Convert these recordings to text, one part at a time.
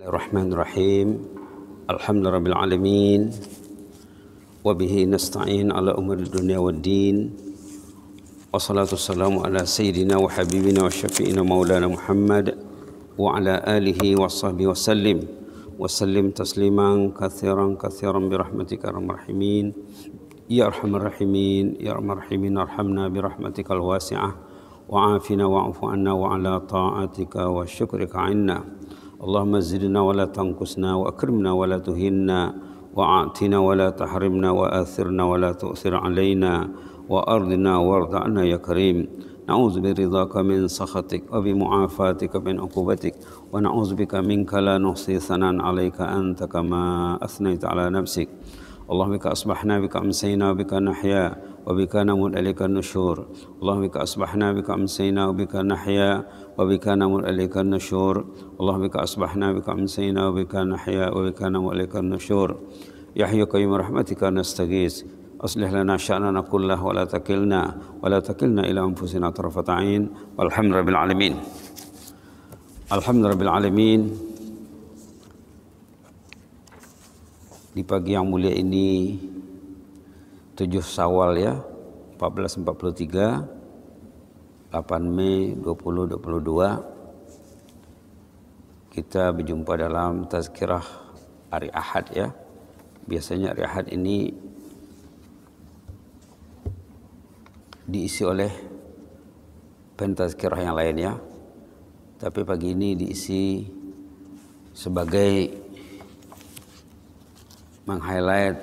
الرحمن الرحيم الحمد رب العالمين وبه نستعين على أمور الدنيا والدين والصلاة والسلام على سيدنا وحبيبنا وشفينا مولانا محمد وعلى آله وصحبه وسلم وسلم تسليما كثيرا كثيرا برحمتك يا الراحمين يا ارحم الراحمين يا ارحم الراحمين ارحمنا برحمتك الواسعه وعافنا واعف عنا وعلى طاعتك وشكرك عنا اللهم زدنا ولا تنقصنا وأكرمنا ولا تهنا وأعطنا ولا تحرمنا وآثرنا ولا تؤثر علينا وأرضنا وارض عنا يا كريم. نعوذ برضاك من سخطك وبمعافاتك من عقوبتك ونعوذ بك منك لا نحصي ثناء عليك أنت كما أثنيت على نفسك. اللهم بك أصبحنا بك أمسينا وبك نحيا وبك نموت إليك النشور. اللهم بك أصبحنا بك أمسينا وبك نحيا وبك نموت إليك النشور اللهم بك أصبحنا بك أمسينا وبك نحيا وبك نموت إليك النشور يا حي قيوم رحمتك نستغيث أصلح لنا شأننا كله ولا تكلنا ولا تكلنا إلى أنفسنا طرفة عين والحمد لله رب العالمين الحمد لله رب العالمين di pagi yang mulia ini 7 Sawal ya 1443 8 Mei 2022 kita berjumpa dalam tazkirah hari Ahad ya. Biasanya hari Ahad ini diisi oleh pentazkirah yang lain ya. Tapi pagi ini diisi sebagai meng-highlight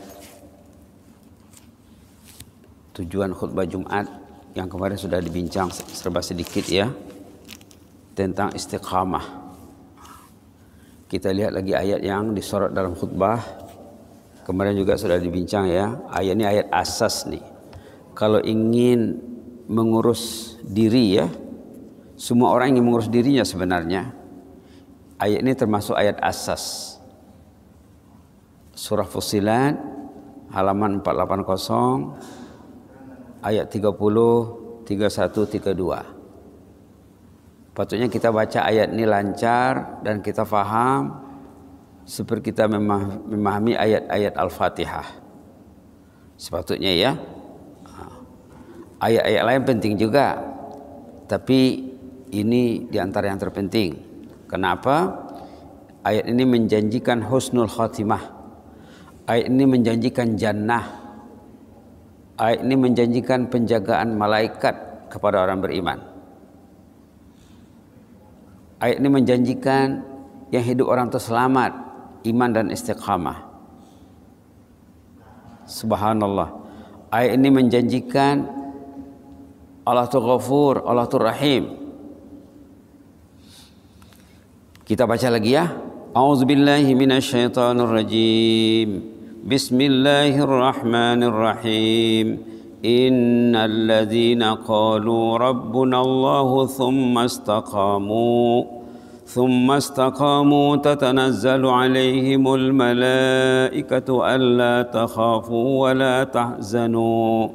tujuan khutbah Jumat yang kemarin sudah dibincang serba sedikit ya tentang istiqamah. Kita lihat lagi ayat yang disorot dalam khutbah. Kemarin juga sudah dibincang ya. Ayat ini ayat asas nih. Kalau ingin mengurus diri ya, semua orang ingin mengurus dirinya sebenarnya. Ayat ini termasuk ayat asas surah Fusilat halaman 480 ayat 30 31 32 patutnya kita baca ayat ini lancar dan kita faham seperti kita memahami ayat-ayat Al-Fatihah. Sepatutnya ya. Ayat-ayat lain penting juga tapi ini di antara yang terpenting. Kenapa? Ayat ini menjanjikan husnul khatimah. Ayat ini menjanjikan jannah. Ayat ini menjanjikan penjagaan malaikat kepada orang beriman. Ayat ini menjanjikan yang hidup orang terselamat, iman dan istiqamah. Subhanallah. Ayat ini menjanjikan Allah tu ghafur, Allah tu rahim. Kita baca lagi ya. A'udzubillahi minasyaitonirrajim. بسم الله الرحمن الرحيم. إن الذين قالوا ربنا الله ثم استقاموا ثم استقاموا تتنزل عليهم الملائكة ألا تخافوا ولا تحزنوا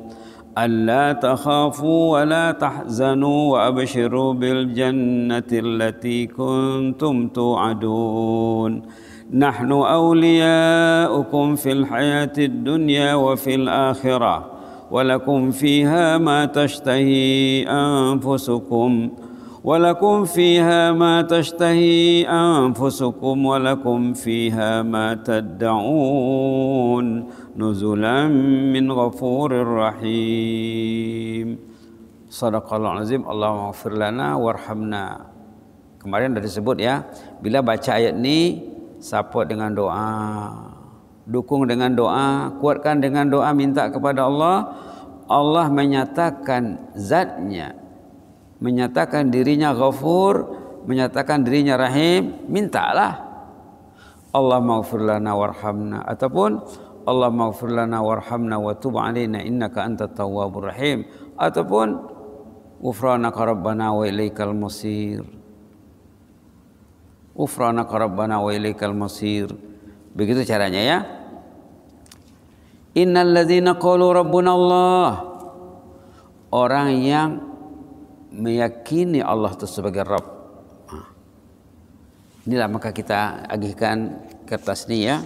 ألا تخافوا ولا تحزنوا وأبشروا بالجنة التي كنتم توعدون. نحن أولياؤكم في الحياة الدنيا وفي الآخرة ولكم فيها ما تشتهي أنفسكم ولكم فيها ما تشتهي أنفسكم ولكم فيها ما تدعون نزلا من غفور رحيم. صدق الله العظيم. اللهم اغفر لنا وارحمنا. Kemarin sudah disebut ya bila baca ayat ini support dengan doa. Dukung dengan doa. Kuatkan dengan doa. Minta kepada Allah. Allah menyatakan zatnya. Menyatakan dirinya ghafur. Menyatakan dirinya rahim. Mintalah. Allah maghfir lana warhamna. Ataupun Allah maghfir lana warhamna wa tub alaina innaka antat tawwabur rahim. Ataupun ghufranaka rabbana wa ilaikal masir Ufranaka rabbana wa ilaikal masir. Begitu caranya ya. Innal ladzina qalu rabbuna Allah. Orang yang meyakini Allah itu sebagai Rabb. Inilah maka kita agihkan kertas ini ya.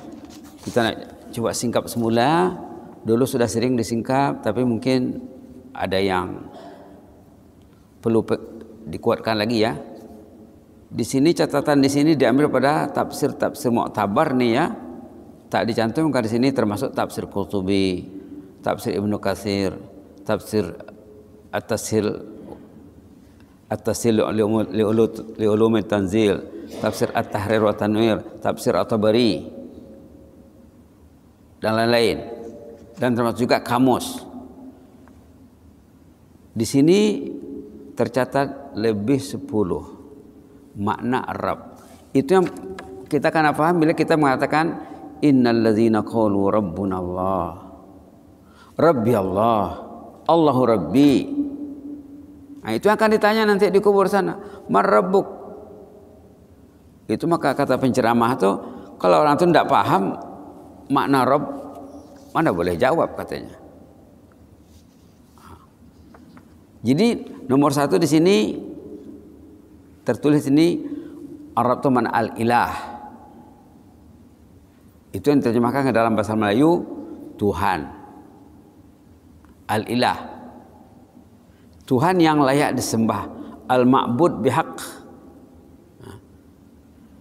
Kita coba singkap semula. Dulu sudah sering disingkap tapi mungkin ada yang perlu dikuatkan lagi ya. Di sini catatan di sini diambil pada tafsir tafsir Mu'tabar nih ya. Tak dicantumkan di sini termasuk tafsir Qurtubi, tafsir Ibnu Katsir, tafsir At-Tashil At-Tashil li ulum tanzil, tafsir At-Tahrir wa Tanwir, tafsir At-Tabari dan lain-lain. Dan termasuk juga kamus. Di sini tercatat lebih sepuluh makna Arab. Itu yang kita akan paham bila kita mengatakan innal ladzina qalu rabbuna Allah. Rabbi Allah. Allahu Rabbi. Nah, itu akan ditanya nanti di kubur sana. Marabbuk. Itu maka kata penceramah itu kalau orang itu tidak paham makna Rabb mana boleh jawab katanya. Jadi nomor satu di sini tertulis ini Arab itu mana al ilah. Itu yang terjemahkan ke dalam bahasa Melayu Tuhan. Al ilah. Tuhan yang layak disembah. Al ma'bud bihaq.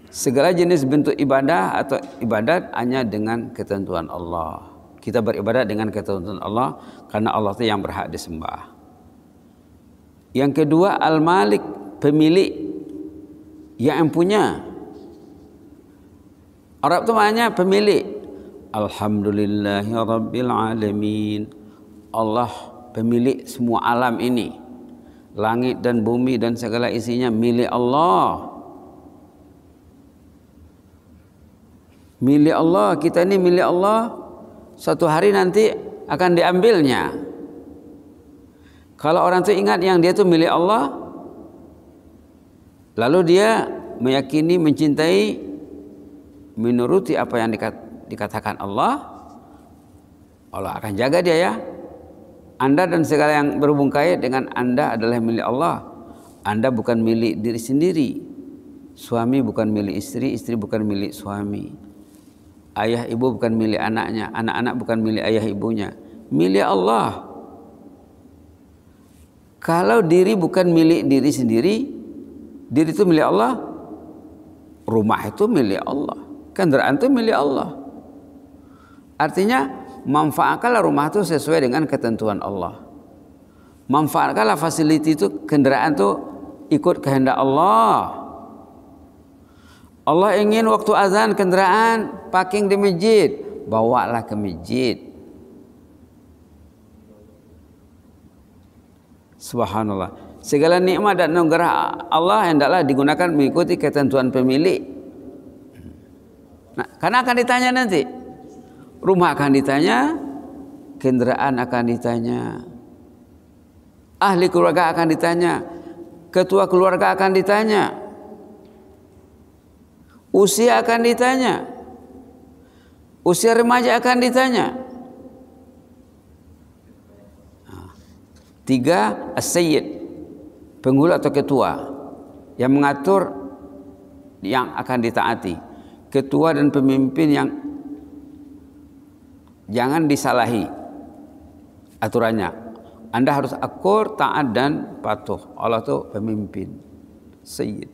Segala jenis bentuk ibadah atau ibadat hanya dengan ketentuan Allah. Kita beribadat dengan ketentuan Allah karena Allah itu yang berhak disembah. Yang kedua al-malik, pemilik yang punya. Arab itu maknanya pemilik. Alhamdulillahi rabbil alamin. Allah pemilik semua alam ini. Langit dan bumi dan segala isinya milik Allah. Milik Allah, kita ini milik Allah. Suatu hari nanti akan diambilnya. Kalau orang itu ingat yang dia itu milik Allah, lalu dia meyakini, mencintai, menuruti apa yang dikatakan Allah, Allah akan jaga dia ya. Anda dan segala yang berhubung kait dengan Anda adalah milik Allah. Anda bukan milik diri sendiri. Suami bukan milik istri, istri bukan milik suami. Ayah ibu bukan milik anaknya, anak-anak bukan milik ayah ibunya. Milik Allah. Kalau diri bukan milik diri sendiri, diri itu milik Allah, rumah itu milik Allah, kendaraan itu milik Allah. Artinya manfaatkanlah rumah itu sesuai dengan ketentuan Allah. Manfaatkanlah fasiliti itu kendaraan itu ikut kehendak Allah. Allah ingin waktu azan kendaraan parking di masjid, bawalah ke masjid. Subhanallah. Segala nikmat dan anugerah Allah hendaklah digunakan mengikuti ketentuan pemilik. Nah, karena akan ditanya nanti. Rumah akan ditanya, kendaraan akan ditanya. Ahli keluarga akan ditanya, ketua keluarga akan ditanya. Usia akan ditanya. Usia remaja akan ditanya. Tiga, as-sayyid, penghulu atau ketua yang mengatur yang akan ditaati. Ketua dan pemimpin yang jangan disalahi aturannya. Anda harus akur, taat dan patuh. Allah itu pemimpin. Sayyid.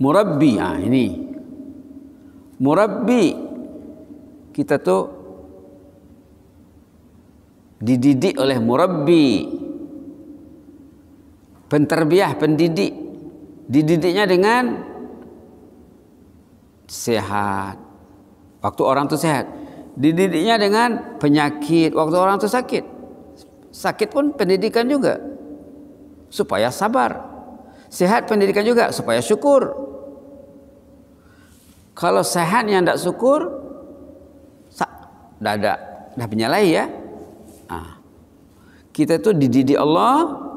Murabbi, ah ini. Murabbi kita tuh dididik oleh murabbi penterbiah pendidik. Dididiknya dengan sehat. Waktu orang itu sehat. Dididiknya dengan penyakit. Waktu orang itu sakit. Sakit pun pendidikan juga. Supaya sabar. Sehat pendidikan juga supaya syukur. Kalau sehat yang tidak syukur dah ada dah penyalahi ya. Ah. Kita itu dididik Allah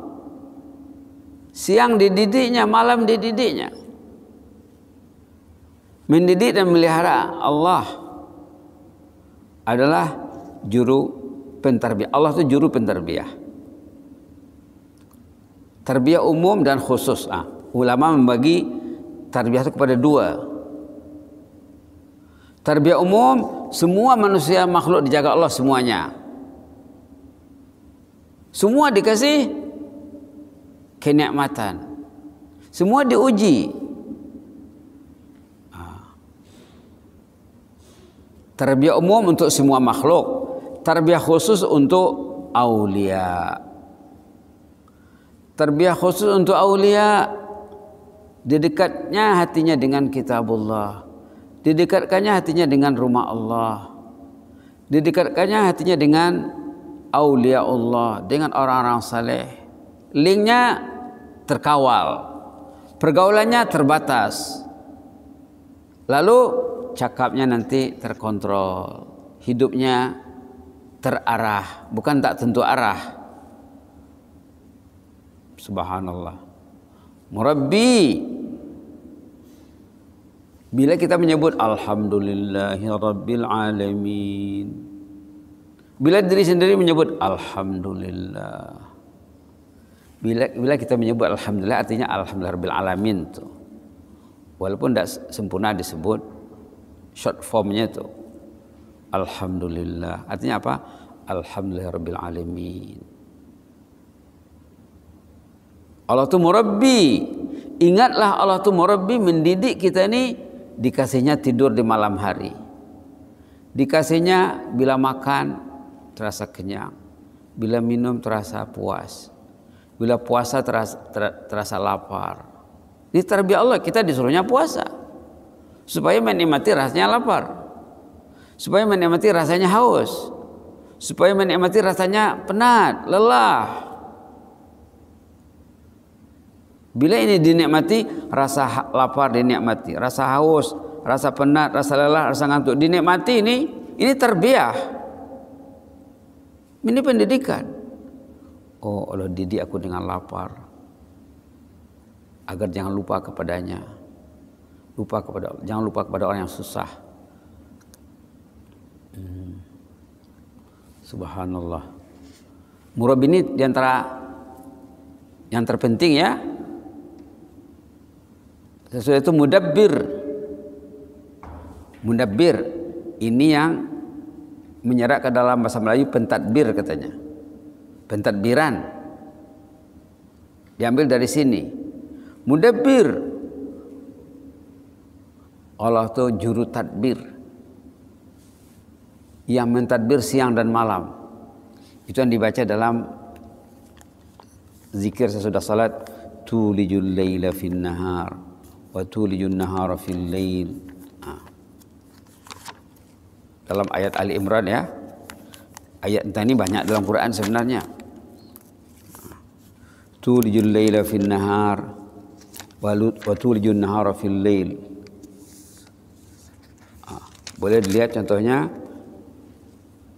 siang dididiknya, malam dididiknya. Mendidik dan melihara Allah adalah juru penterbiah. Allah itu juru penterbiah. Terbiah umum dan khusus. Ah, ulama membagi tarbiyah itu kepada dua. Tarbiyah umum, semua manusia makhluk dijaga Allah semuanya. Semua dikasih kenikmatan. Semua diuji. Ah. Tarbiyah umum untuk semua makhluk. Tarbiyah khusus untuk aulia. Tarbiyah khusus untuk aulia. Didekatnya hatinya dengan kitabullah. Didekatkannya hatinya dengan rumah Allah. Didekatkannya hatinya dengan aulia Allah dengan orang-orang saleh. Linknya terkawal. Pergaulannya terbatas. Lalu cakapnya nanti terkontrol. Hidupnya terarah, bukan tak tentu arah. Subhanallah. Murabbi Bila kita menyebut Alhamdulillahi Bila diri sendiri menyebut Alhamdulillah. Bila, bila kita menyebut Alhamdulillah artinya Alhamdulillah Rabbil Alamin tu. Walaupun tidak sempurna disebut short formnya itu Alhamdulillah. Artinya apa? Alhamdulillah Rabbil Alamin. Allah tu murabbi. Ingatlah Allah tu murabbi mendidik kita ni dikasihnya tidur di malam hari. Dikasihnya bila makan terasa kenyang. Bila minum terasa puas. Bila puasa terasa, ter, terasa lapar. Ini terbiak Allah kita disuruhnya puasa. Supaya menikmati rasanya lapar. Supaya menikmati rasanya haus. Supaya menikmati rasanya penat, lelah. Bila ini dinikmati, rasa lapar dinikmati, rasa haus, rasa penat, rasa lelah, rasa ngantuk dinikmati ini, ini terbiah. Ini pendidikan. Oh Allah didik aku dengan lapar. Agar jangan lupa kepadanya. Lupa kepada jangan lupa kepada orang yang susah. Hmm. Subhanallah. Murab ini di antara yang terpenting ya. Sesuatu itu mudabbir. Mudabbir ini yang menyerap ke dalam bahasa Melayu pentadbir katanya. Pentadbiran. Diambil dari sini. Mudabbir. Allah itu juru tadbir. Yang mentadbir siang dan malam. Itu yang dibaca dalam zikir sesudah salat. Tulijul layla fin nahar. Wa tulijul nahara fil layl dalam ayat Ali Imran ya. Ayat ini banyak dalam Quran sebenarnya. Laila fil nahar wa tulijul nahara fil lail. Ah, boleh dilihat contohnya?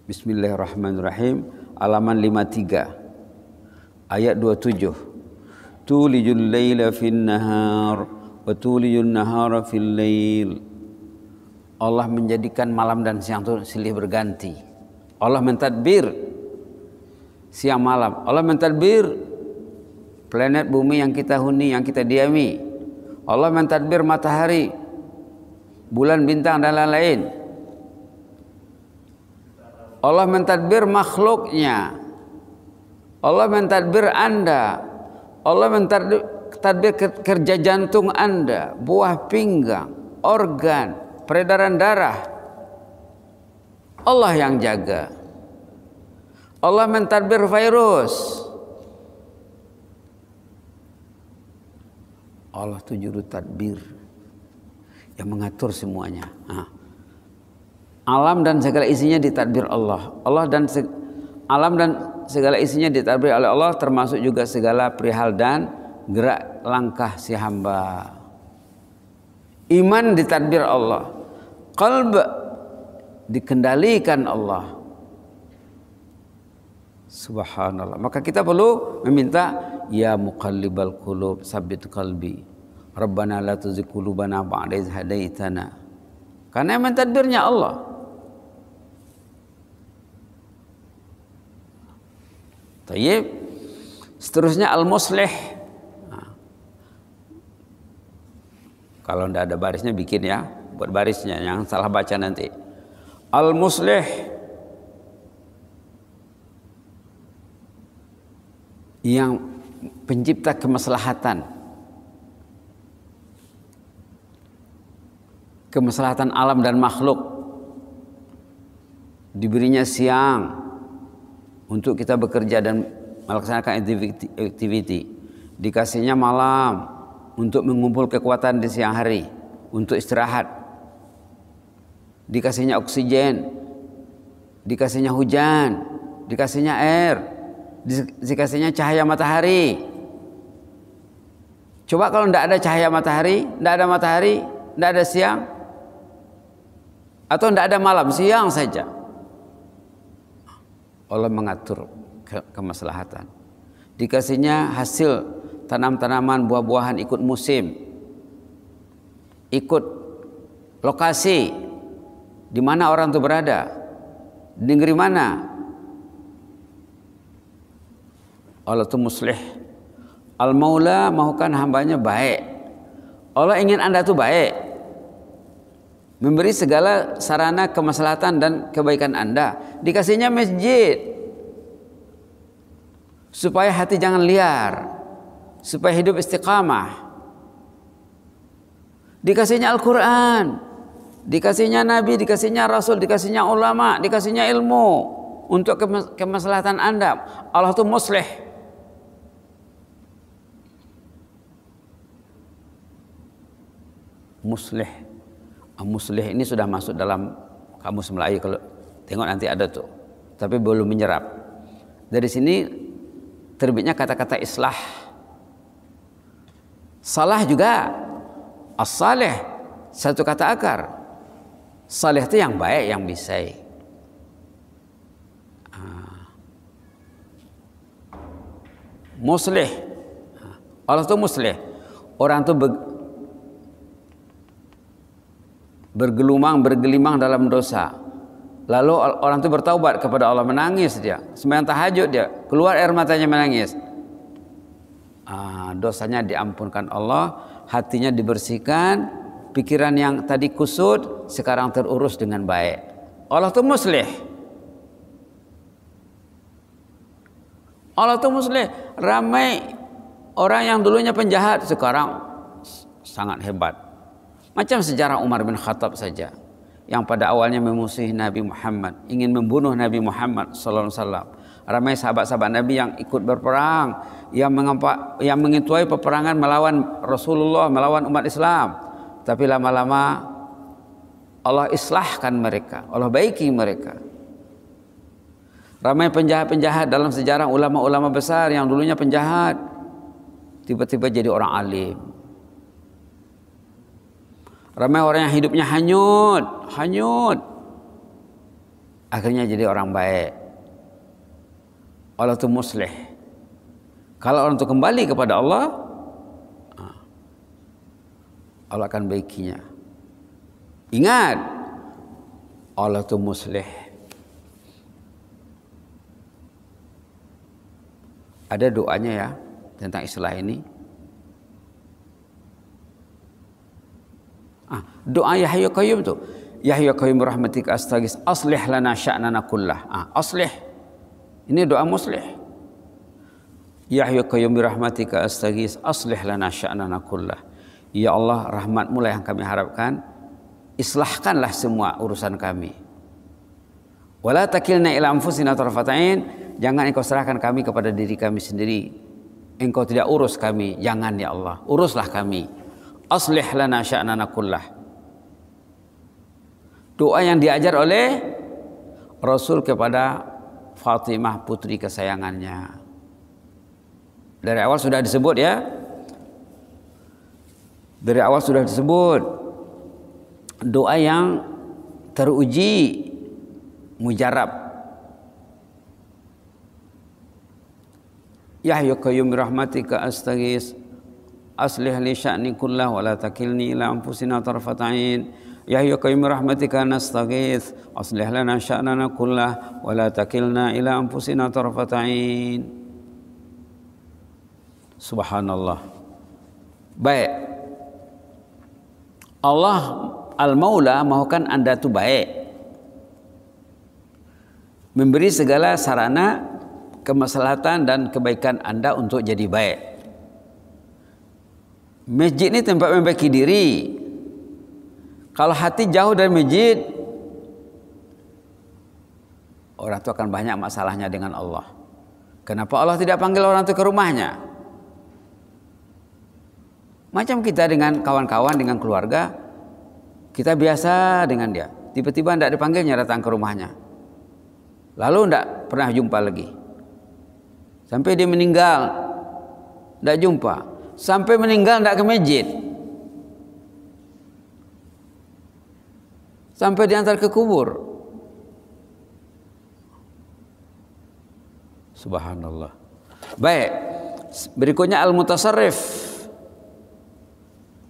Bismillahirrahmanirrahim. Halaman 53 ayat 27 Tulijul laila fil nahar wa tulijul nahara fil lail Allah menjadikan malam dan siang itu silih berganti. Allah mentadbir siang malam. Allah mentadbir planet bumi yang kita huni, yang kita diami. Allah mentadbir matahari, bulan, bintang dan lain-lain. Allah mentadbir makhluknya. Allah mentadbir Anda. Allah mentadbir kerja jantung Anda, buah pinggang, organ, peredaran darah. Allah yang jaga. Allah mentadbir virus. Allah itu juru tadbir yang mengatur semuanya. Nah. Alam dan segala isinya ditadbir Allah. Allah dan alam dan segala isinya ditadbir oleh Allah termasuk juga segala perihal dan gerak langkah si hamba. Iman ditadbir Allah. Qalb dikendalikan Allah. Subhanallah. Maka kita perlu meminta ya muqallibal qulub sabbit qalbi. Rabbana la tuzigh qulubana ba'da idh hadaitana. Karena yang mentadbirnya Allah. Tayyib. Seterusnya al-muslih Kalau tidak ada barisnya bikin ya, buat barisnya yang salah baca nanti. Al-muslih yang pencipta kemaslahatan. Kemaslahatan alam dan makhluk diberinya siang untuk kita bekerja dan melaksanakan aktiviti. Dikasihnya malam untuk mengumpul kekuatan di siang hari untuk istirahat. Dikasihnya oksigen, dikasihnya hujan, dikasihnya air, dikasihnya cahaya matahari. Coba kalau tidak ada cahaya matahari, tidak ada matahari, tidak ada siang, atau tidak ada malam, siang saja. Allah mengatur ke kemaslahatan. Dikasihnya hasil tanam-tanaman buah-buahan ikut musim. Ikut lokasi di mana orang itu berada. Di negeri mana? Allah itu muslih. Al-Maula mahukan hambanya baik. Allah ingin anda itu baik. Memberi segala sarana kemaslahatan dan kebaikan anda. Dikasihnya masjid supaya hati jangan liar, supaya hidup istiqamah. Dikasihnya Al-Quran, dikasihnya Nabi, dikasihnya Rasul, dikasihnya ulama, dikasihnya ilmu untuk kemaslahatan Anda. Allah itu muslih. Muslih. Ah, muslih ini sudah masuk dalam kamus Melayu kalau tengok nanti ada tuh. Tapi belum menyerap. Dari sini terbitnya kata-kata islah. Salah juga as-salih satu kata akar. Salih itu yang baik, yang bisa. Ah. Muslih. Allah itu muslih. Orang itu bergelumang, bergelimang dalam dosa. Lalu orang itu bertaubat kepada Allah menangis dia, sembahyang tahajud dia, keluar air matanya menangis. Ah, dosanya diampunkan Allah, hatinya dibersihkan, pikiran yang tadi kusut sekarang terurus dengan baik. Allah itu muslih. Allah itu muslih. Ramai orang yang dulunya penjahat sekarang sangat hebat. Macam sejarah Umar bin Khattab saja yang pada awalnya memusuhi Nabi Muhammad, ingin membunuh Nabi Muhammad sallallahu alaihi wasallam. Ramai sahabat-sahabat Nabi yang ikut berperang, yang mengempa, yang mengetuai peperangan melawan Rasulullah, melawan umat Islam. Tapi lama-lama Allah islahkan mereka, Allah baiki mereka. Ramai penjahat-penjahat dalam sejarah ulama-ulama besar yang dulunya penjahat tiba-tiba jadi orang alim Ramai orang yang hidupnya hanyut, hanyut. Akhirnya jadi orang baik. Allah itu muslih. Kalau orang itu kembali kepada Allah, ah, Allah akan baikinya. Ingat, Allah itu muslih. Ada doanya ya tentang istilah ini. Ah, doa Yahya Qayyum tu. Yahya Qayyum rahmatika astagis aslih lana sya'nana kullah. Ah, aslih. Ini doa muslih. Yahya Qayyum rahmatika astagis aslih lana sya'nana kullah. Ya Allah, rahmatmu lah yang kami harapkan. Islahkanlah semua urusan kami. Wala takilna ila anfusina tarfatain. Jangan engkau serahkan kami kepada diri kami sendiri. Engkau tidak urus kami. Jangan ya Allah. Uruslah kami aslih lana sya'nana kullah. Doa yang diajar oleh Rasul kepada Fatimah putri kesayangannya. Dari awal sudah disebut ya. Dari awal sudah disebut doa yang teruji mujarab. Yahya qayyum rahmatika astaghis aslih li sya'ni kullah wa la takilni ila anfusina tarfat ain. Ya hayyu qayyum rahmatika nastaghith. Aslih lana sya'nana kullah wa la takilna ila anfusina tarfat ain. Subhanallah. Baik. Allah Al-Maula mahukan Anda itu baik. Memberi segala sarana kemaslahatan dan kebaikan Anda untuk jadi baik. Masjid ini tempat membaiki diri. Kalau hati jauh dari masjid, orang itu akan banyak masalahnya dengan Allah. Kenapa Allah tidak panggil orang itu ke rumahnya? Macam kita dengan kawan-kawan, dengan keluarga, kita biasa dengan dia. Tiba-tiba tidak dipanggilnya datang ke rumahnya. Lalu tidak pernah jumpa lagi. Sampai dia meninggal, tidak jumpa. Sampai meninggal tidak ke masjid. Sampai diantar ke kubur. Subhanallah. Baik. Berikutnya al-mutasarrif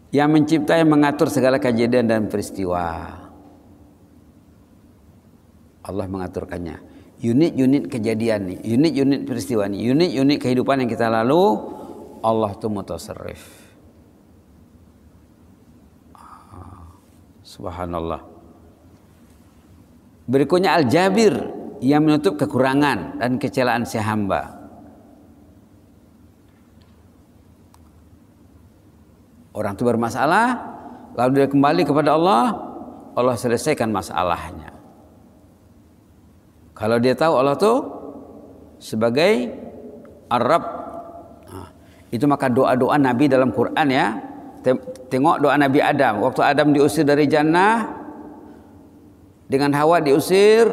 yang mencipta yang mengatur segala kejadian dan peristiwa. Allah mengaturkannya. Unit-unit kejadian nih, unit-unit peristiwa nih, unit-unit kehidupan yang kita lalu, Allah itu mutasarrif. Ah, subhanallah. Berikutnya Al-Jabir yang menutup kekurangan dan kecelaan si hamba. Orang itu bermasalah, lalu dia kembali kepada Allah, Allah selesaikan masalahnya. Kalau dia tahu Allah itu sebagai Arab, itu maka doa-doa Nabi dalam Quran ya. Tengok doa Nabi Adam. Waktu Adam diusir dari jannah, dengan Hawa diusir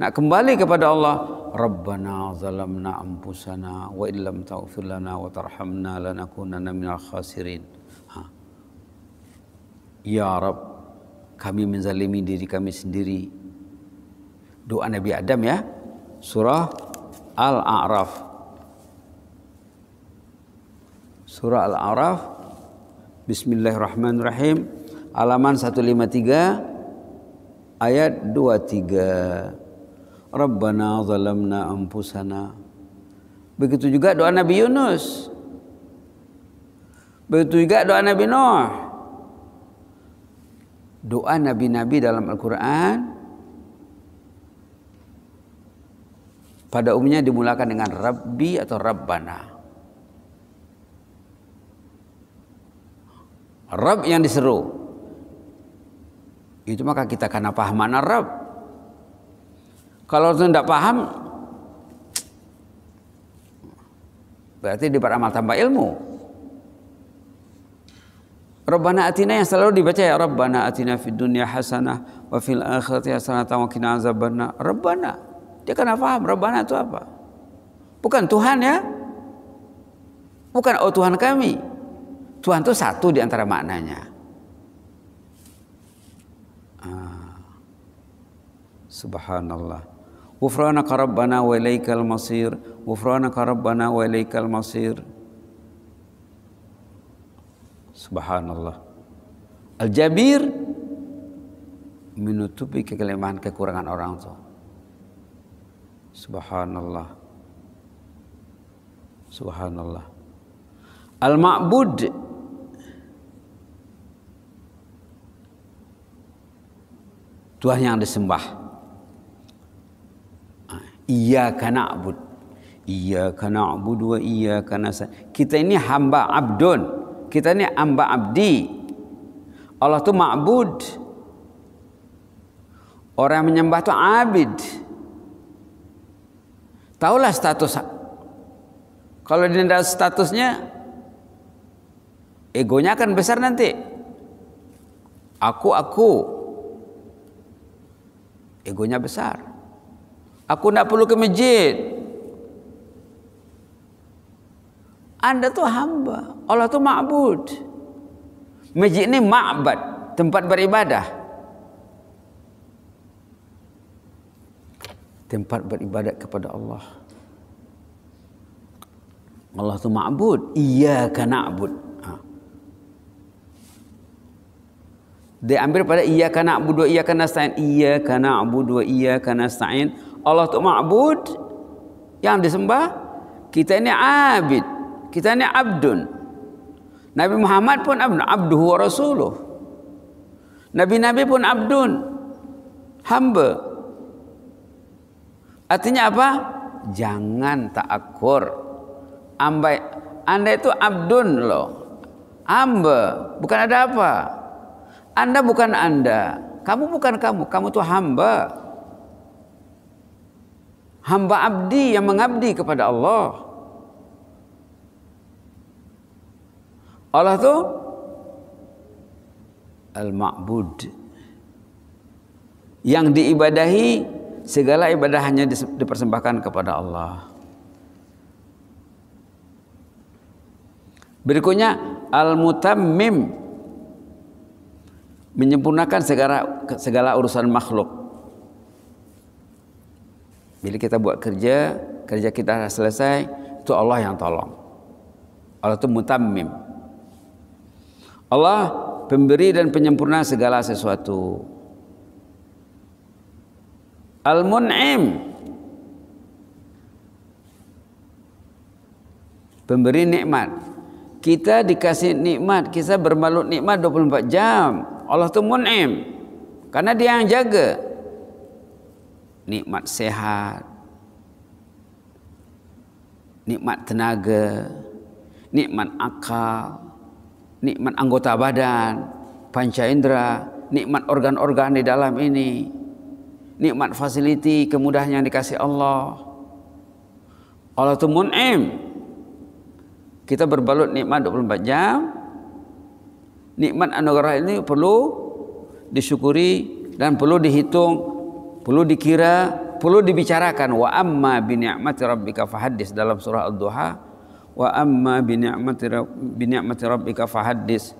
nak kembali kepada Allah Rabbana zalamna anfusana wa illam taghfir lana wa tarhamna lanakunanna minal khasirin ha. Ya Rabb kami menzalimi diri kami sendiri doa Nabi Adam ya surah Al-A'raf surah Al-A'raf. Bismillahirrahmanirrahim. Halaman 153 ayat 23 Rabbana zalamna anfusana. Begitu juga doa Nabi Yunus. Begitu juga doa Nabi Nuh. Doa nabi-nabi dalam Al-Qur'an. Pada umumnya dimulakan dengan Rabbi atau Rabbana Rabb yang diseru itu maka kita karena paham makna Rabb. Kalau tidak paham, berarti di beramal tanpa ilmu. Rabbana atina yang selalu dibaca ya Rabbana atina fid dunya hasanah wa fil akhirati hasanah wa qina azabannar. Rabbana. Dia karena paham Rabbana itu apa? Bukan Tuhan ya. Bukan oh Tuhan kami. Tuhan itu satu di antara maknanya. Subhanallah. Ghufranaka rabbana wa ilaikal masir. Ghufranaka rabbana wa ilaikal masir. Subhanallah. Al-Jabir menutupi kekelemahan kekurangan orang itu. Subhanallah. Subhanallah. Al-Ma'bud Tuhan yang disembah. Iyyaka na'bud. Iyyaka na'bud wa iyyaka nasta'in. Kita ini hamba abdun. Kita ini hamba abdi. Allah itu ma'bud. Orang yang menyembah itu abid. Taulah status. Kalau tidak statusnya, egonya akan besar nanti. Aku, aku. Egonya besar. Aku nak perlu ke masjid. Anda tu hamba. Allah tu ma'bud. Masjid ni ma'bad. Tempat beribadah. Tempat beribadat kepada Allah. Allah tu ma'bud. Iyaka na'bud. Dia ambil pada iyaka na'bud wa iyaka nasta'in. Iyaka na'bud wa iyaka nasta'in. Allah itu ma'bud yang disembah kita ini abid kita ini abdun Nabi Muhammad pun abdun abduhu wa rasuluh Nabi-nabi pun abdun. Hamba. Artinya apa? Jangan takur. Amba anda itu abdun loh. Hamba, bukan ada apa. Anda bukan Anda. Kamu bukan kamu, kamu tuh hamba. Hamba abdi yang mengabdi kepada Allah. Allah tu al-ma'bud yang diibadahi segala ibadah hanya dipersembahkan kepada Allah. Berikutnya al-mutammim menyempurnakan segala segala urusan makhluk. Bila kita buat kerja, kerja kita selesai, itu Allah yang tolong. Allah itu mutammim. Allah pemberi dan penyempurna segala sesuatu. Al-Mun'im Pemberi nikmat Kita dikasih nikmat Kita bermalut nikmat 24 jam Allah itu Mun'im. Karena dia yang jaga. Nikmat sehat. Nikmat tenaga. Nikmat akal. Nikmat anggota badan, panca indera, nikmat organ-organ di dalam ini, nikmat fasiliti, kemudahan yang dikasih Allah. Allah itu mun'im. Kita berbalut nikmat 24 jam. Nikmat anugerah ini perlu disyukuri dan perlu dihitung, perlu dikira, perlu dibicarakan. Wa amma bi ni'mati rabbika fahaddis dalam surah Ad-Duha. Wa amma bi ni'mati bi ni'mati rabbika fahaddis.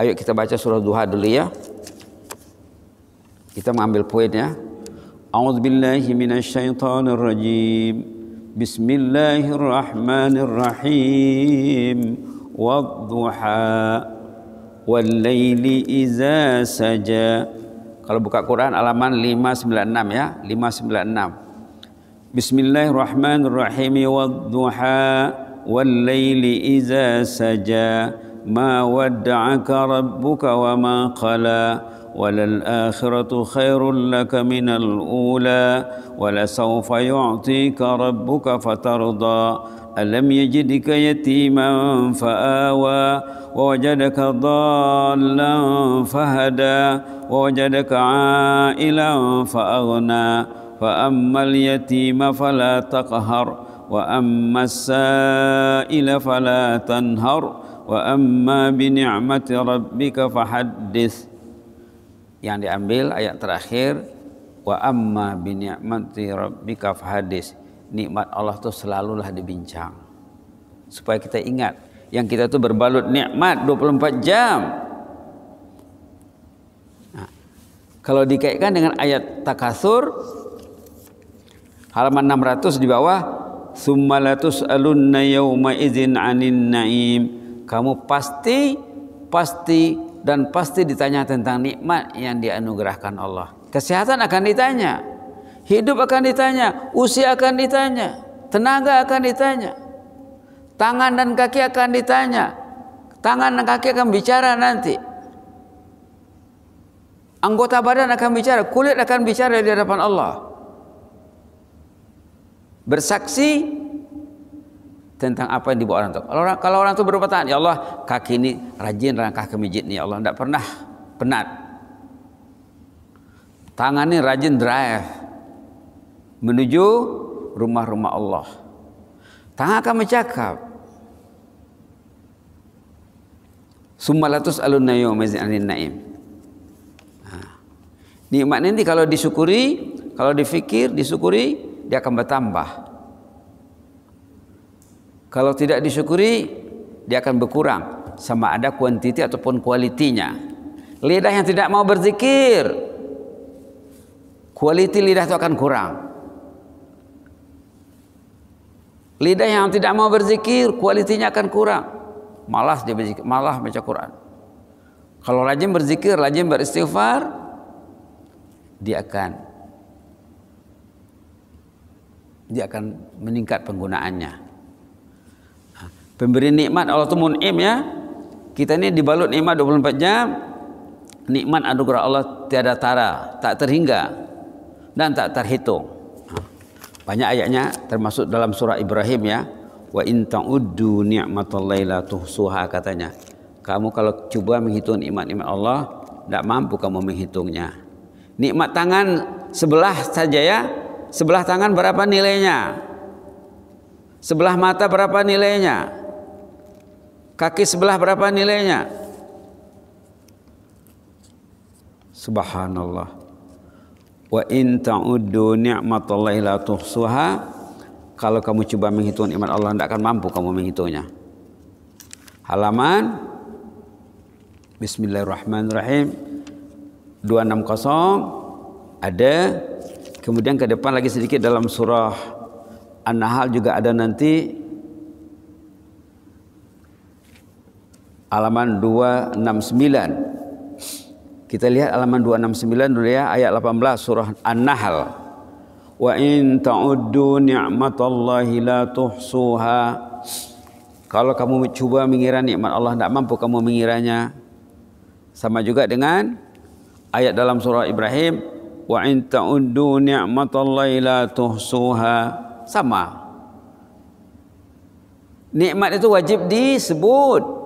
Ayo kita baca surah duha dulu ya. Kita mengambil poin ya. A'udzu billahi minasyaitonir rajim bismillahirrahmanirrahim. Wadduha wal laili iza saja kalau buka Quran halaman 596 ya 596 Bismillahirrahmanirrahim wadduha والليل إذا سجى ما ودعك ربك وما قلى وللآخرة خير لك من الأولى ولسوف يعطيك ربك فترضى ألم يجدك يتيما فآوى ووجدك ضالا فهدى ووجدك عائلا فأغنى فأما اليتيم فلا تقهر وأما السائل فلا تنهر وأما بنعمة ربك فحدث yang diambil ayat terakhir wa amma bi ni'mati rabbika fahadis nikmat Allah itu selalulah dibincang. Supaya kita ingat yang kita itu berbalut nikmat 24 jam. Nah, kalau dikaitkan dengan ayat takasur halaman 600 di bawah summalatus alunna yawma idzin anin naim. Kamu pasti pasti dan pasti ditanya tentang nikmat yang dianugerahkan Allah. Kesehatan akan ditanya hidup akan ditanya usia akan ditanya tenaga akan ditanya tangan dan kaki akan ditanya tangan dan kaki akan bicara nanti anggota badan akan bicara kulit akan bicara di hadapan Allah bersaksi tentang apa yang dibawa orang itu. Kalau orang, kalau orang itu ya Allah kaki ini rajin langkah ke masjid ni, ya Allah tidak pernah penat. Tangan ini rajin drive menuju rumah-rumah Allah. Tangan akan bercakap. Sumalatus alun nayo anin naim. Nikmat ini kalau disyukuri, kalau difikir, disyukuri, dia akan bertambah. Kalau tidak disyukuri, dia akan berkurang sama ada kuantiti ataupun kualitinya. Lidah yang tidak mau berzikir, kualiti lidah itu akan kurang. Lidah yang tidak mau berzikir, kualitinya akan kurang. Malas dia berzikir, malah baca Quran. Kalau rajin berzikir, rajin beristighfar, dia akan dia akan meningkat penggunaannya. Pemberi nikmat Allah itu mun'im ya. Kita ini dibalut nikmat 24 jam. nikmat anugerah Allah tiada tara, tak terhingga dan tak terhitung. Banyak ayatnya termasuk dalam surah Ibrahim ya. Wa in ta'uddu ni'matallahi la tuhsuha katanya. Kamu kalau cuba menghitung nikmat-nikmat Allah, tidak mampu kamu menghitungnya. Nikmat tangan sebelah saja ya. Sebelah tangan berapa nilainya? Sebelah mata berapa nilainya? Kaki sebelah berapa nilainya? Subhanallah. Wa in ta'uddu ni'matallahi la tuhsuha. Kalau kamu coba menghitung nikmat Allah tidak akan mampu kamu menghitungnya. Halaman. Bismillahirrahmanirrahim. 260 ada. Kemudian ke depan lagi sedikit dalam surah An-Nahl juga ada nanti. Halaman 269 kita lihat halaman 269 dulu ya ayat 18 surah An-Nahl. Wa in ta'uddu ni'matallahi la tuhsuha. Kalau kamu cuba mengira nikmat Allah tidak mampu kamu mengiranya. Sama juga dengan ayat dalam surah Ibrahim wa in ta'uddu ni'matallahi la tuhsuha. Sama. Nikmat itu wajib disebut.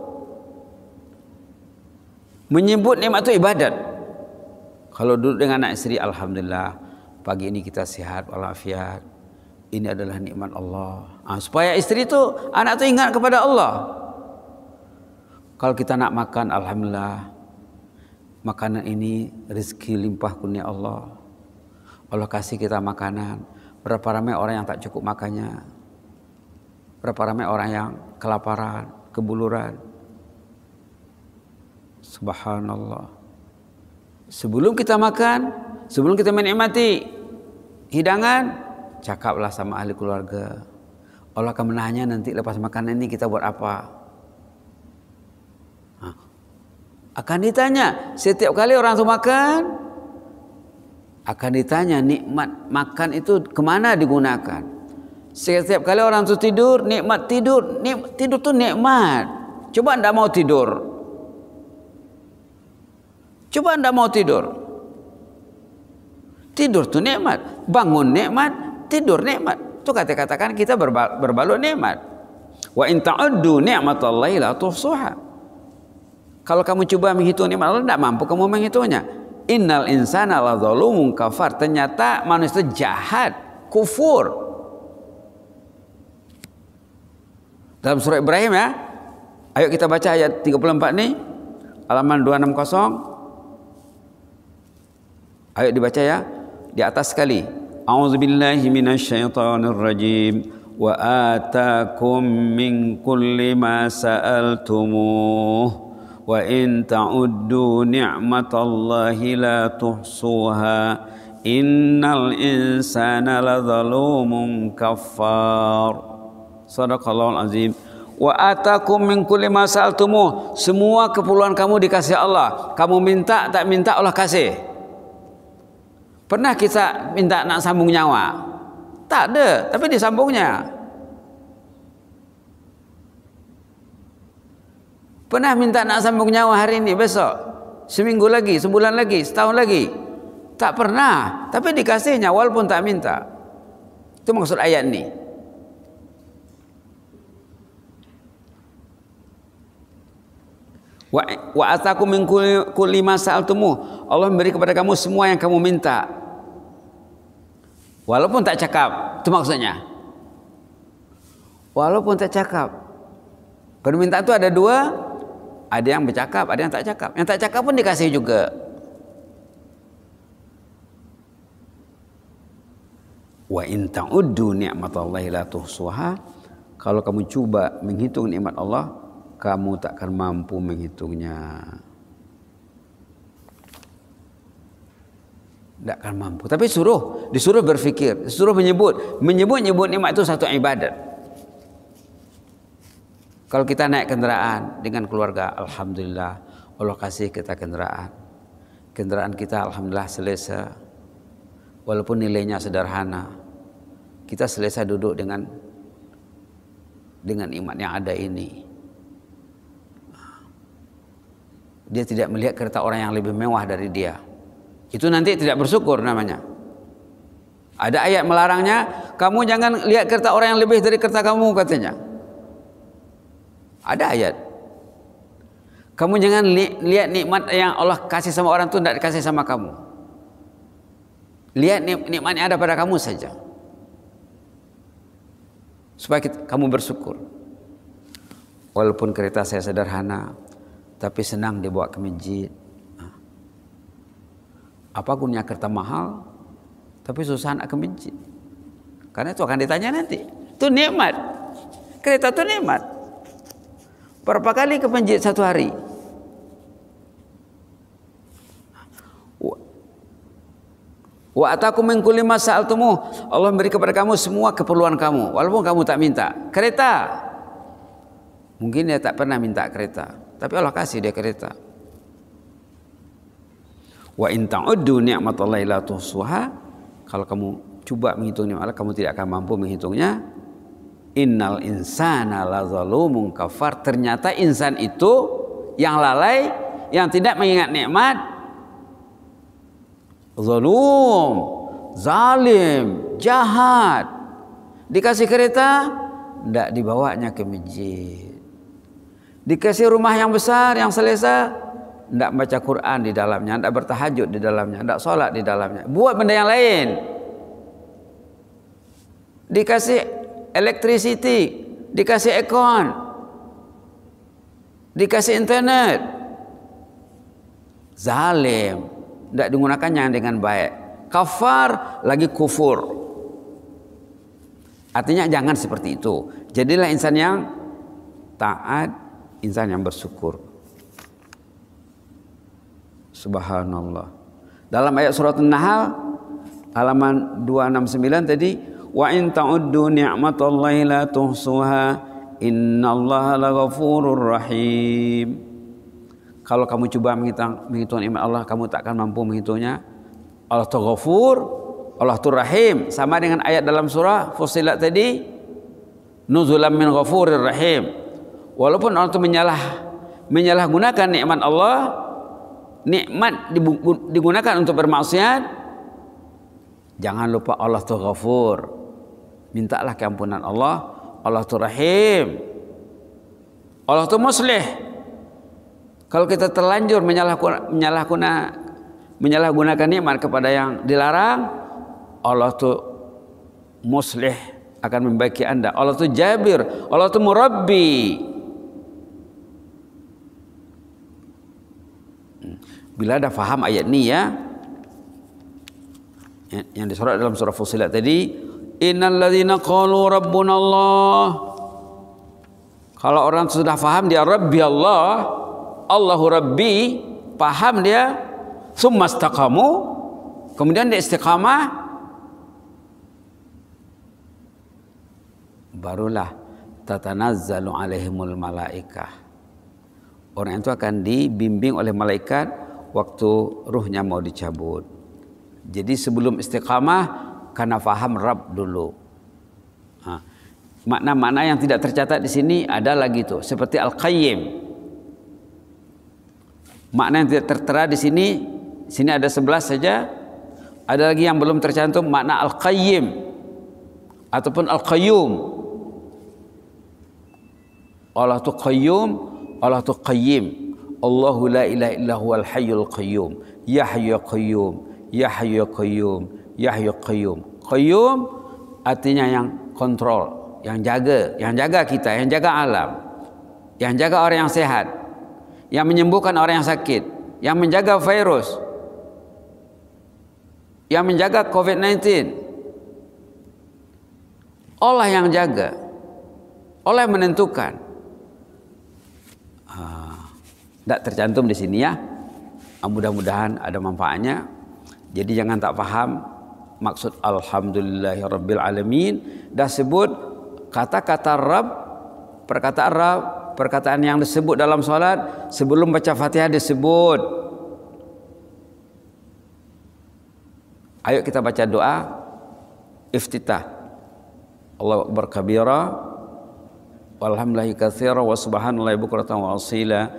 Menyebut nikmat itu ibadat. Kalau duduk dengan anak istri, Alhamdulillah. Pagi ini kita sehat walafiat. Ini adalah nikmat Allah. Nah, supaya istri itu, anak itu ingat kepada Allah. Kalau kita nak makan, Alhamdulillah. Makanan ini rezeki limpah kurnia Allah. Allah kasih kita makanan. Berapa ramai orang yang tak cukup makannya. Berapa ramai orang yang kelaparan, kebuluran. Subhanallah. Sebelum kita makan, sebelum kita menikmati hidangan, cakaplah sama ahli keluarga. Allah akan menanya nanti lepas makan ini kita buat apa. Akan ditanya setiap kali orang itu makan, akan ditanya nikmat makan itu ke mana digunakan. Setiap kali orang itu tidur, nikmat tidur, nik, tidur itu nikmat. Coba anda mau tidur, Coba anda mau tidur. Tidur tu nikmat. Bangun nikmat. Tidur nikmat. Itu kata-katakan kita berbalut nikmat. Wa in ta'uddu ni'matallahi la tuhsuha. Kalau kamu coba menghitung nikmat Allah tidak mampu kamu menghitungnya. Innal insana la zalumun kafar. Ternyata manusia jahat, kufur. Dalam surah Ibrahim ya. Ayo kita baca ayat 34 nih. Halaman 260. Ayo dibaca ya. Di atas sekali. A'udzubillahi minasyaitonirrajim. Wa atakum min kulli ma sa'altumuh. Wa in ta'uddu ni'matallahi la tuhsuha. Innal insana ladzalumun kafar. Sadaqallahul azim. Wa atakum min kulli ma sa'altumuh. Semua keperluan kamu dikasih Allah. Kamu minta tak minta Allah kasih. Pernah kita minta nak sambung nyawa? Tak ada, tapi disambungnya. Pernah minta nak sambung nyawa hari ini, besok, seminggu lagi, sebulan lagi, setahun lagi. Tak pernah, tapi dikasihnya walaupun tak minta. Itu maksud ayat ini. Wa wa ataku min kulli ma Allah memberi kepada kamu semua yang kamu minta. Walaupun tak cakap, itu maksudnya. Walaupun tak cakap. Permintaan itu ada dua, ada yang bercakap, ada yang tak cakap. Yang tak cakap pun dikasih juga. Wa in ta'uddu ni'matallahi la tuhsuha. Kalau kamu cuba menghitung nikmat Allah, kamu takkan mampu menghitungnya. Tidak akan mampu. Tapi suruh, disuruh berfikir, disuruh menyebut, menyebut-nyebut nikmat itu satu ibadat. Kalau kita naik kendaraan dengan keluarga, alhamdulillah Allah kasih kita kendaraan. Kendaraan kita alhamdulillah selesa. Walaupun nilainya sederhana. Kita selesa duduk dengan dengan iman yang ada ini. Dia tidak melihat kereta orang yang lebih mewah dari dia. Itu nanti tidak bersyukur namanya. Ada ayat melarangnya, kamu jangan lihat kereta orang yang lebih dari kereta kamu katanya. Ada ayat. Kamu jangan li lihat nikmat yang Allah kasih sama orang itu tidak dikasih sama kamu. Lihat nik nikmat yang ada pada kamu saja. Supaya kita, kamu bersyukur. Walaupun kereta saya sederhana, tapi senang dibawa ke masjid. Apa gunanya kereta mahal, tapi susah nak ke masjid. Karena itu akan ditanya nanti. Itu nikmat. Kereta itu nikmat. Berapa kali ke masjid satu hari? Wa ataku min kulli ma Allah memberi kepada kamu semua keperluan kamu walaupun kamu tak minta. Kereta. Mungkin dia tak pernah minta kereta, tapi Allah kasih dia kereta. Wa in ta'uddu ni'matallahi la tuhsuha. Kalau kamu coba menghitung nikmat Allah, kamu tidak akan mampu menghitungnya. Innal insana la zalumun kafar. Ternyata insan itu yang lalai, yang tidak mengingat nikmat, zalum, zalim, jahat. Dikasih kereta, tidak dibawanya ke masjid. Dikasih rumah yang besar, yang selesa, tidak baca Quran di dalamnya, tidak bertahajud di dalamnya, tidak sholat di dalamnya. Buat benda yang lain. Dikasih electricity, dikasih ekon, dikasih internet. Zalim, tidak digunakannya dengan baik. Kafar lagi kufur. Artinya jangan seperti itu. Jadilah insan yang taat, insan yang bersyukur. Subhanallah. Dalam ayat surat An-Nahl halaman 269 tadi wa in ta'uddu ni'matallahi la tuhsuha innallaha laghafurur rahim. Kalau kamu coba menghitung, menghitung nikmat Allah, kamu tak akan mampu menghitungnya. Allah tu ghafur, Allah tu rahim. Sama dengan ayat dalam surah Fusilat tadi, nuzulam min ghafurir rahim. Walaupun Allah tu menyalah menyalahgunakan nikmat Allah, nikmat digunakan untuk bermaksiat jangan lupa Allah tu ghafur. Mintalah keampunan Allah Allah tu rahim. Allah tu muslih. Kalau kita terlanjur menyalahguna menyalahguna menyalahgunakan nikmat kepada yang dilarang Allah tu muslih akan membaiki anda. Allah tu jabir Allah tu murabbi Bila dah faham ayat ni ya. Yang disorot dalam surah Fusilat tadi innal ladzina qalu rabbuna Allah kalau orang sudah faham dia rabbi Allah. Allahu rabbi. Paham dia summa istaqamu. Kemudian dia istiqamah. Barulah tatanazzalu alaihimul malaikah. Orang itu akan dibimbing oleh malaikat waktu ruhnya mau dicabut. Jadi sebelum istiqamah karena faham Rab dulu. Makna-makna yang tidak tercatat di sini ada lagi tuh seperti Al-Qayyim. Makna yang tidak tertera di sini sini ada sebelas saja. Ada lagi yang belum tercantum makna Al-Qayyim ataupun Al-Qayyum. Allah tu Qayyum, Allah tu Qayyim. Allahu la ilaha illa huwal hayyul qayyum. Ya hayyu ya qayyum. Ya hayyu ya qayyum. Ya hayyu ya qayyum. Qayyum artinya yang kontrol, yang jaga, yang jaga kita, yang jaga alam. Yang jaga orang yang sehat. Yang menyembuhkan orang yang sakit, yang menjaga virus. Yang menjaga COVID-19. Allah yang jaga. Allah yang menentukan. Tidak tercantum di sini ya. Ah, mudah-mudahan ada manfaatnya. Jadi jangan tak paham maksud Alhamdulillahirabbil alamin. Dah sebut kata-kata Rabb, perkataan Rabb, perkataan yang disebut dalam solat sebelum baca Fatihah disebut. Ayo kita baca doa iftitah. Allah akbar kabira walhamdulillahi katsira wa subhanallahi bukratan wa asila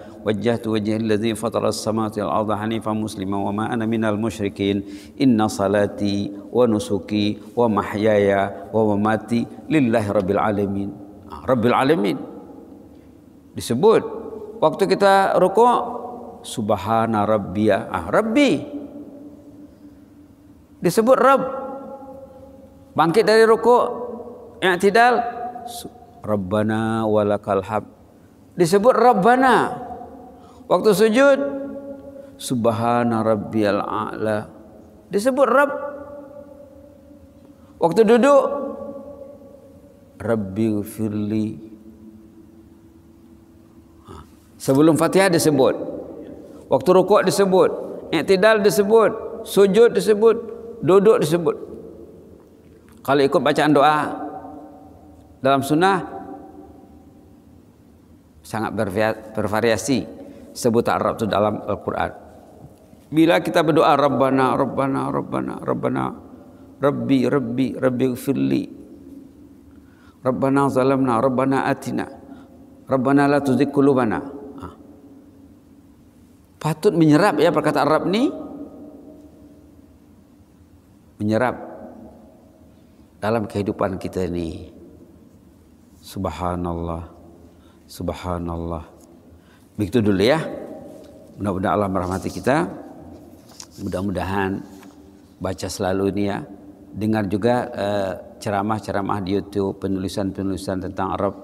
arda hanifan musliman wa ma ana minal musyrikin inna salati wa nusuki wa mahyaya wa mamati lillahi rabbil alamin ah, rabbil alamin disebut. Waktu kita rukuk subhana rabbiya ah rabbi. Disebut rabb. Bangkit dari rukuk i'tidal rabbana walakal hamd. Disebut Rabbana. Waktu sujud Subhana rabbiyal a'la. Disebut Rabb. Waktu duduk Rabbi firli. Sebelum Fatihah disebut. Waktu rukuk disebut. Iktidal disebut. Sujud disebut. Duduk disebut. Kalau ikut bacaan doa dalam sunnah sangat bervariasi sebutan Arab itu dalam Al-Quran. Bila kita berdoa Rabbana, Rabbana, Rabbana, Rabbana, Rabbi, Rabbi, Rabbi ufirli. Rabbana zalamna, Rabbana atina. Rabbana la tuzik kulubana. Ha. Patut menyerap ya perkataan Arab ni. Menyerap dalam kehidupan kita ini. Subhanallah. Subhanallah. Begitu dulu ya. Mudah-mudahan Allah merahmati kita. Mudah-mudahan baca selalu ini ya. Dengar juga eh, ceramah-ceramah di YouTube, penulisan-penulisan tentang Arab.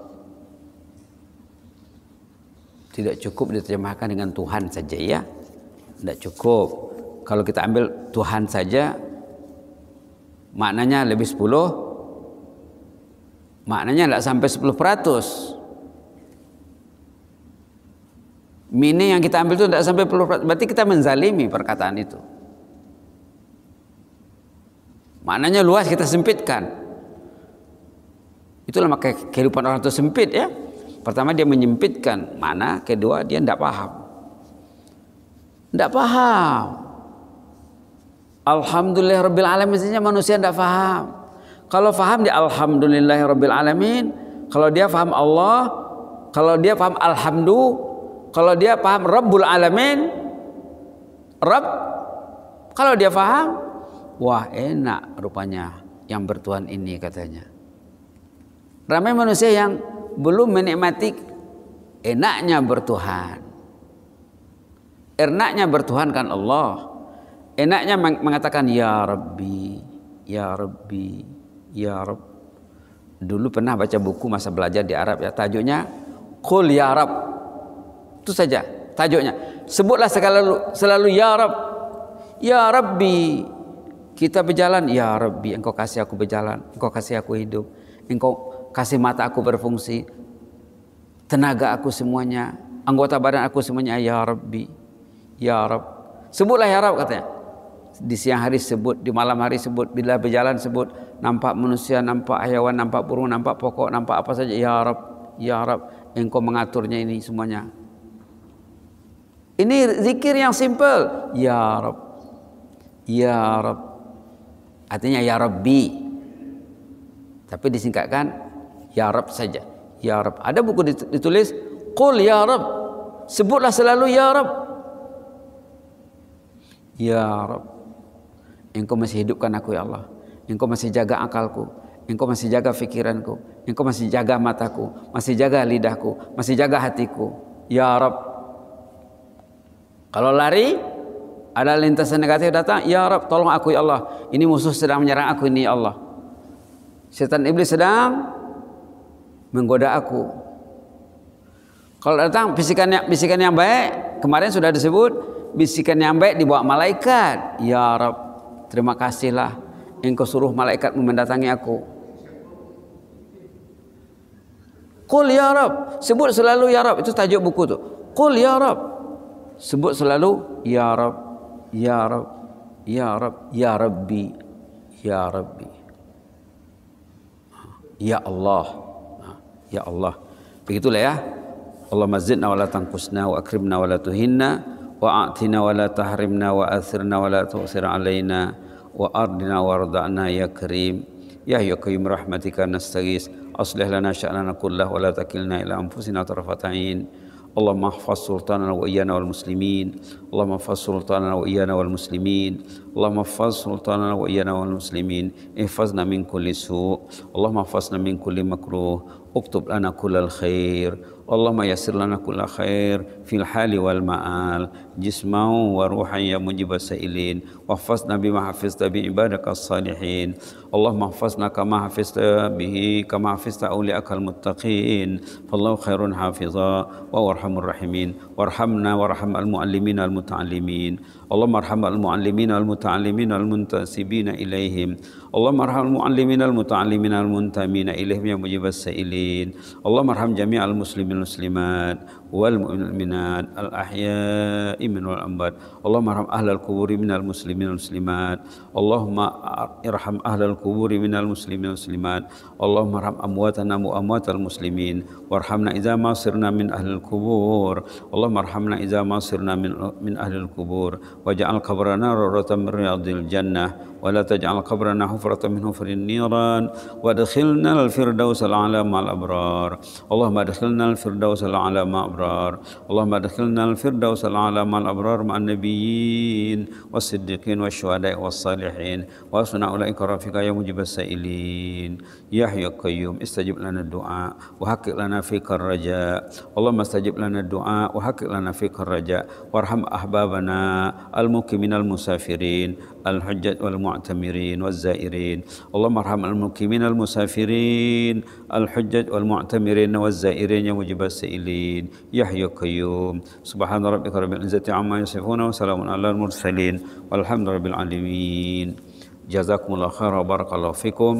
Tidak cukup diterjemahkan dengan Tuhan saja ya. Tidak cukup. Kalau kita ambil Tuhan saja, maknanya lebih 10 maknanya tidak sampai 10 peratus Mini yang kita ambil itu tidak sampai puluh berarti kita menzalimi perkataan itu. Maknanya luas kita sempitkan. Itulah maka kehidupan orang itu sempit ya. Pertama dia menyempitkan mana, kedua dia tidak paham. Tidak paham. Alhamdulillah Rabbil Alamin saja manusia tidak paham. Kalau paham dia Alhamdulillah Rabbil Alamin. Kalau dia paham Allah, kalau dia paham Alhamdulillah kalau dia paham Rabbul Alamin, Rabb, kalau dia paham, wah enak rupanya yang bertuhan ini katanya. Ramai manusia yang belum menikmati enaknya bertuhan. Enaknya bertuhan kan Allah. Enaknya mengatakan ya Rabbi, ya Rabbi, ya Rabb. Dulu pernah baca buku masa belajar di Arab ya tajuknya Qul ya Rabb itu saja tajuknya. Sebutlah selalu selalu ya Rabb. Ya Rabbi. Kita berjalan ya Rabbi, engkau kasih aku berjalan, engkau kasih aku hidup, engkau kasih mata aku berfungsi, tenaga aku semuanya, anggota badan aku semuanya ya Rabbi. Ya Rabb. Sebutlah ya Rabb katanya. Di siang hari sebut, di malam hari sebut, bila berjalan sebut, nampak manusia, nampak hewan, nampak burung, nampak pokok, nampak apa saja ya Rabb, ya Rabb, engkau mengaturnya ini semuanya. Ini zikir yang simple. Ya Rab. Ya Rab. Artinya Ya Rabbi. Tapi disingkatkan Ya Rab saja. Ya Rab. Ada buku ditulis Qul Ya Rab. Sebutlah selalu Ya Rab. Ya Rab. Engkau masih hidupkan aku ya Allah. Engkau masih jaga akalku. Engkau masih jaga fikiranku. Engkau masih jaga mataku. Masih jaga lidahku. Masih jaga hatiku. Ya Rab. Kalau lari, ada lintasan negatif datang, ya Rab, tolong aku ya Allah. Ini musuh sedang menyerang aku ini ya Allah. Setan iblis sedang menggoda aku. Kalau datang bisikan yang, bisikan yang baik, kemarin sudah disebut bisikan yang baik dibawa malaikat. Ya Rab, terima kasihlah engkau suruh malaikat mendatangi aku. Qul ya Rab, sebut selalu ya Rab, itu tajuk buku tu. Qul ya Rab, sebut selalu ya rab ya rab ya rab ya rabbi ya rabbi ya Allah ya Allah begitulah ya Allah zidna wa la tanqusna wa akrimna wa la tuhinna wa a'tina wa la tahrimna wa athirna wa la tu'sir alaina wa ardina wa arda'na ya karim ya ya qayyum rahmatika nastaghis aslih lana sya'nana kullah wa la takilna ila anfusina tarfata'in اللهم احفظ سلطاننا وإيانا والمسلمين. اللهم احفظ سلطاننا وإيانا والمسلمين. اللهم احفظ سلطاننا وإيانا والمسلمين. احفظنا من كل سوء. اللهم احفظنا من كل مكروه. اكتب لنا كل الخير. اللهم يسر لنا كل خير في الحال والمآل. jismau wa ruhan ya mujibas sa'ilin wahfazna bima hafizta bi ibadaka salihin اللهم احفظنا كما حفظت به كما حفظت أولئك المتقين فالله خير حافظا وارحم الرحيمين وارحمنا وارحم المعلمين المتعلمين اللهم ارحم المعلمين المتعلمين المنتسبين إليهم اللهم ارحم المعلمين المتعلمين المنتمين إليهم يا مجيب السائلين اللهم ارحم جميع المسلمين المسلمات والمؤمنات الأحياء من والأموات. اللهم ارحم أهل القبور من المسلمين والمسلمات. اللهم ارحم أهل القبور من المسلمين والمسلمات. اللهم ارحم أمواتنا وأموات المسلمين. وارحمنا إذا ما صرنا من أهل القبور. اللهم ارحمنا إذا ما صرنا من من أهل القبور. واجعل قبرنا روضة من رياض الجنة. ولا تجعل قبرنا حفرة من حفر النيران وادخلنا الفردوس الأعلى مع الأبرار. اللهم ادخلنا الفردوس الأعلى مع الأبرار. اللهم ادخلنا الفردوس الأعلى مع الأبرار مع النبيين والصديقين والشهداء والصالحين. وأصنع أولئك رفيقا يا مجيب السائلين. يا حي القيوم استجب لنا الدعاء وحقق لنا فيك الرجاء. اللهم استجب لنا الدعاء وحقق لنا فيك الرجاء. وارحم أحبابنا المقيمين المسافرين. الحجة والمعتمرين والزائرين اللهم ارحم المقيمين المسافرين الحجة والمعتمرين والزائرين يا مجيب السائلين يا حي القيوم سبحان ربك رب العزة عما يصفون وسلام على المرسلين والحمد لله رب العالمين جزاكم الله خيرا وبارك الله فيكم